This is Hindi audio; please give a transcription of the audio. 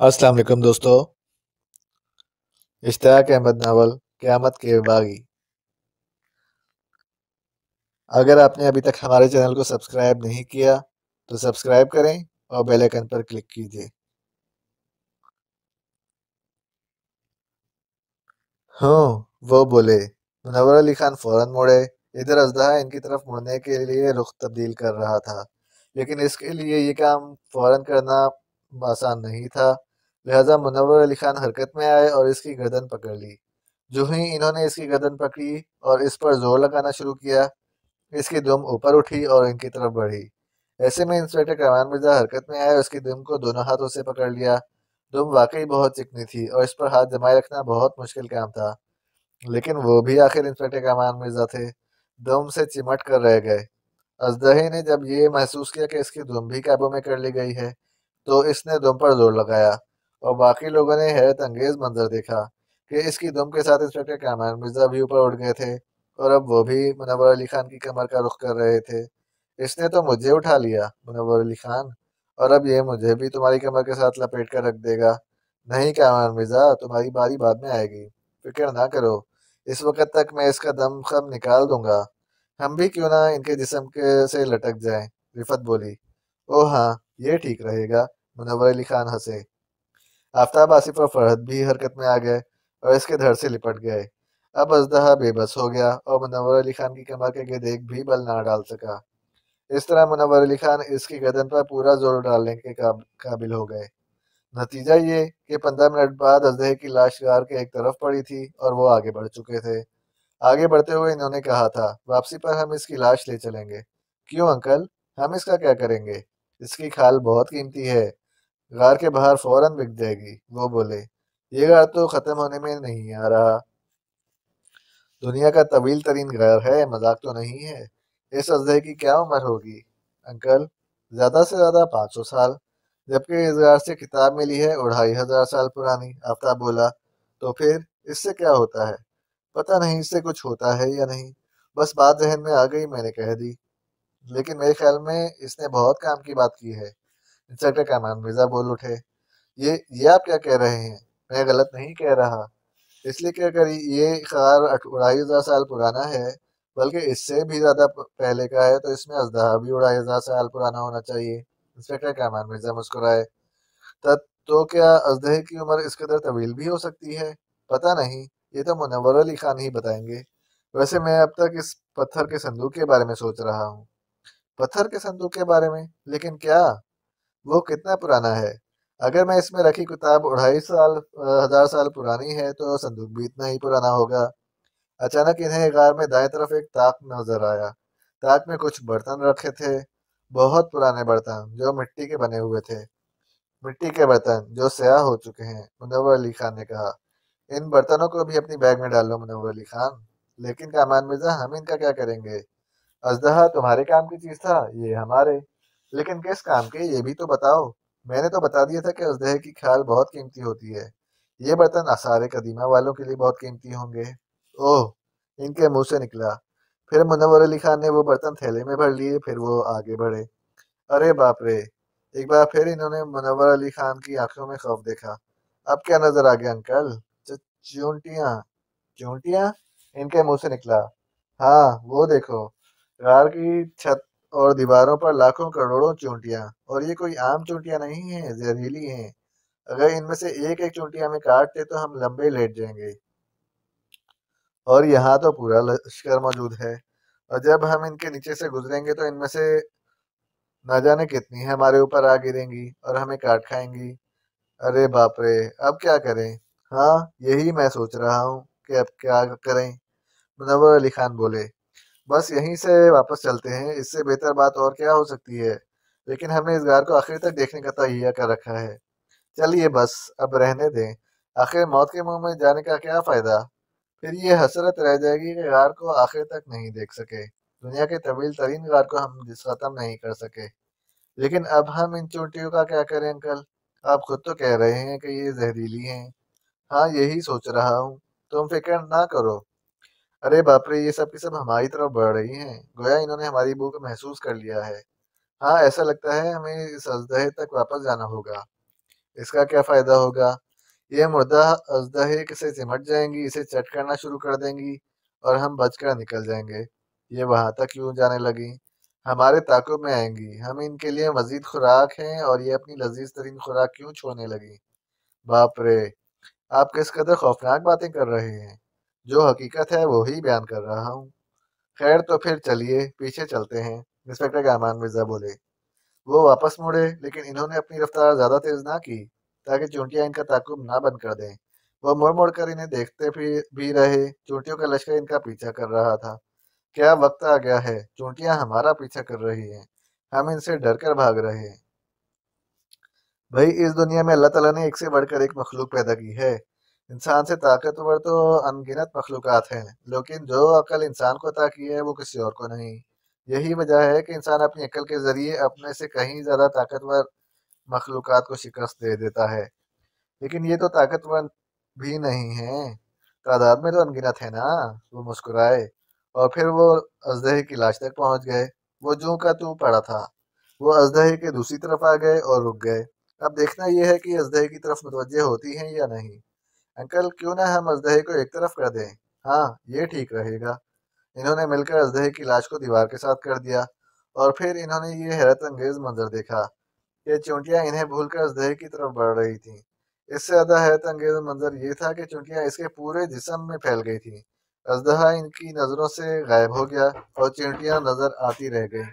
अस्सलाम वालेकुम दोस्तों। इश्तियाक अहमद नावल, क़यामत के बागी। अगर आपने अभी तक हमारे चैनल को सब्सक्राइब नहीं किया तो सब्सक्राइब करें और बेल आइकन पर क्लिक कीजिए। हाँ वो बोले, मुनव्वर अली खान फ़ौरन मुड़े। इधर अजदहा इनकी तरफ़ मुड़ने के लिए रुख तब्दील कर रहा था, लेकिन इसके लिए ये काम फ़ौरन करना आसान नहीं था। लिहाजा मुनवर अली खान हरकत में आए और इसकी गर्दन पकड़ ली। जो ही इन्होंने इसकी गर्दन पकड़ी और इस पर ज़ोर लगाना शुरू किया, इसकी दुम ऊपर उठी और इनकी तरफ़ बढ़ी। ऐसे में इंस्पेक्टर कमान मिर्ज़ा हरकत में आए उसकी दुम को दोनों हाथों से पकड़ लिया। दुम वाकई बहुत चिकनी थी और इस पर हाथ जमाए रखना बहुत मुश्किल काम था। लेकिन वो भी आखिर इंस्पेक्टर कमान मिर्ज़ा थे। दुम से चिमट कर रह गए। अजदही ने जब ये महसूस किया कि इसकी दुम भी काबू में कर ली गई है तो इसने दुम पर ज़ोर लगाया। और बाकी लोगों ने हैरत अंगेज मंजर देखा कि इसकी दुम के साथ इंस्पेक्टर कामरान मिर्ज़ा भी ऊपर उठ गए थे और अब वो भी मुनवर अली खान की कमर का रुख कर रहे थे। इसने तो मुझे उठा लिया मुनवर अली खान, और अब ये मुझे भी तुम्हारी कमर के साथ लपेट कर रख देगा। नहीं कामरान मिर्ज़ा, तुम्हारी बारी बाद में आएगी। फ़िक्र ना करो, इस वक्त तक मैं इसका दम खम निकाल दूँगा। हम भी क्यों ना इनके जिसम के से लटक जाएँ, रिफत बोली। ओ हाँ ये ठीक रहेगा मुनवर अली खान हंसे। आफ्ताब आसिफ और फरहद भी हरकत में आ गए और इसके धड़ से लिपट गए। अब अजदहा बेबस हो गया और मुनवर अली खान की कमर के एक भी बल ना डाल सका। इस तरह मुनवर अली खान इसकी गर्दन पर पूरा ज़ोर डालने के काबिल हो गए। नतीजा ये कि पंद्रह मिनट बाद अजदहे की लाश गार के एक तरफ़ पड़ी थी और वो आगे बढ़ चुके थे। आगे बढ़ते हुए इन्होंने कहा था, वापसी पर हम इसकी लाश ले चलेंगे। क्यों अंकल? हम इसका क्या करेंगे? इसकी खाल बहुत कीमती है। गार के बाहर फ़ौरन बिक जाएगी। वो बोले, ये गार तो ख़त्म होने में नहीं आ रहा। दुनिया का तवील तरीन गार है, मज़ाक तो नहीं है। इस अजदे की क्या उम्र होगी? अंकल, ज़्यादा से ज़्यादा पाँच सौ साल। जबकि इस गार से किताब मिली है ढाई हज़ार साल पुरानी। आफ्ताब बोला तो फिर इससे क्या होता है? पता नहीं इससे कुछ होता है या नहीं। बस बात जहन में आ गई, मैंने कह दी। लेकिन मेरे ख्याल में इसने बहुत काम की बात की है। इंस्पेक्टर कामान मिर्ज़ा बोल उठे। ये ये आप क्या कह रहे हैं? मैं गलत नहीं कह रहा। इसलिए क्या करी ये कार अढ़ाई हज़ार साल पुराना है, बल्कि इससे भी ज़्यादा पहले का है तो इसमें अजदहा भी अढ़ाई हज़ार साल पुराना होना चाहिए। इंस्पेक्टर कामान मिर्ज़ा मुस्कुराए। तब तो क्या अजदहे की उम्र इस कदर तवील भी हो सकती है? पता नहीं। ये तो मुनवर अली खान ही बताएँगे। वैसे मैं अब तक इस पत्थर के संदूक के बारे में सोच रहा हूँ। पत्थर के संदूक के बारे में? लेकिन क्या? वो कितना पुराना है? अगर मैं इसमें रखी किताब अढ़ाई साल हज़ार साल पुरानी है तो संदूक भी इतना ही पुराना होगा। अचानक इन्हें गार में दाएँ तरफ़ एक ताक नज़र आया। ताक में कुछ बर्तन रखे थे, बहुत पुराने बर्तन, जो मिट्टी के बने हुए थे। मिट्टी के बर्तन, जो स्याह हो चुके हैं मुनवर अली खान ने कहा। इन बर्तनों को भी अपनी बैग में डाल लो मुनवर अली खान। लेकिन कामान मिर्ज़ा, हम इनका क्या करेंगे? अजदहा, तुम्हारे काम की चीज़ था, ये हमारे। लेकिन किस काम के, ये भी तो बताओ। मैंने तो बता दिया था कि उजदह की खाल बहुत कीमती होती है। ये बर्तन आसार कदीमा वालों के लिए बहुत कीमती होंगे। ओह, इनके मुँह से निकला। फिर मुनवर अली खान ने वो बर्तन थैले में भर लिए, फिर वो आगे बढ़े। अरे बाप रे! एक बार फिर इन्होंने मुनवर अली खान की आँखों में खौफ देखा। अब क्या नज़र आ गया अंकल? चूंटियाँ। चूंटियाँ? इनके मुँह से निकला। हाँ वो देखो। गार की छत और दीवारों पर लाखों करोड़ों चोटियाँ। और ये कोई आम चोटियाँ नहीं है, जहरीली हैं। अगर इनमें से एक एक चोटी हमें काटते तो हम लंबे लेट जाएँगे। और यहाँ तो पूरा लश्कर मौजूद है। और जब हम इनके नीचे से गुजरेंगे तो इनमें से न जाने कितनी है हमारे ऊपर आ गिरेंगी और हमें काट खाएँगी। अरे बाप रे, अब क्या करें? हाँ यही मैं सोच रहा हूँ कि अब क्या करें? मुनवर अली खान बोले बस यहीं से वापस चलते हैं। इससे बेहतर बात और क्या हो सकती है? लेकिन हमने इस गार को आखिर तक देखने का तहिया कर रखा है। चलिए बस, अब रहने दें। आखिर मौत के मुँह में जाने का क्या फ़ायदा? फिर ये हसरत रह जाएगी कि गार को आखिर तक नहीं देख सके। दुनिया के तवील तरीन गार को हम जिस ख़त्म नहीं कर सके। लेकिन अब हम इन चोटियों का क्या करें अंकल? आप खुद तो कह रहे हैं कि ये जहरीली हैं। हाँ यही सोच रहा हूँ। तुम फ़िक्र ना करो। अरे बाप रे, ये सब की सब हमारी तरफ़ बढ़ रही हैं। गोया इन्होंने हमारी भूख महसूस कर लिया है। हाँ ऐसा लगता है हमें इस अजदहे तक वापस जाना होगा। इसका क्या फ़ायदा होगा? ये मुर्दा अजदहे से सिमट जाएँगी, इसे चट करना शुरू कर देंगी और हम बचकर निकल जाएँगे। ये वहाँ तक क्यों जाने लगी। हमारे ताकुब में आएँगी। हम इनके लिए मजीद खुराक हैं और ये अपनी लजीज तरीन खुराक क्यों छोड़ने लगी? बाप रे, आप किस कदर खौफनाक बातें कर रहे हैं। जो हकीकत है, वो ही बयान कर रहा हूँ। खैर तो फिर चलिए, पीछे चलते हैं, इंस्पेक्टर गामान मिर्ज़ा बोले। वो वापस मुड़े, लेकिन इन्होंने अपनी रफ्तार ज़्यादा तेज ना की, ताकि चूंटियाँ इनका ताकुब ना बंद कर दें। वो मुड़ मुड़ कर इन्हें देखते भी भी रहे, चूंटियों का लश्कर इनका पीछा कर रहा था। क्या वक्त आ गया है, चूंटियाँ हमारा पीछा कर रही हैं, हम इनसे डर कर भाग रहे हैं। भाई, इस दुनिया में अल्लाह तला ने एक से बढ़कर एक मखलूक पैदा की है। इंसान से ताकतवर तो अनगिनत मखलूक़ात हैं, लेकिन जो अकल इंसान को अता की है, वो किसी और को नहीं। यही वजह है कि इंसान अपनी अकल के ज़रिए अपने से कहीं ज़्यादा ताकतवर मखलूक को शिकस्त दे देता है। लेकिन ये तो ताकतवर भी नहीं है। तादाद में तो अनगिनत है ना, वो मुस्कुराए, और फिर वो अजदहे की लाश तक पहुँच गए। वो जू का तू पड़ा था, वो अजदहे के दूसरी तरफ़ आ गए और रुक गए। अब देखना यह है कि अजदहे की तरफ़ मुतवजह होती हैं या नहीं। अंकल, क्यों ना हम अजदहे को एक तरफ़ कर दें? हाँ ये ठीक रहेगा। इन्होंने मिलकर अजदहे की लाश को दीवार के साथ कर दिया और फिर इन्होंने ये हैरत अंगेज मंजर देखा। कि चूंटियाँ इन्हें भूल कर अजदहे की तरफ़ बढ़ रही थीं। इससे ज़्यादा हैरत अंगेज मंजर ये था कि चूंटियाँ इसके पूरे जिसम में फैल गई थीं। अजदहा इनकी नज़रों से गायब हो गया और चींटियाँ नज़र आती रह गई।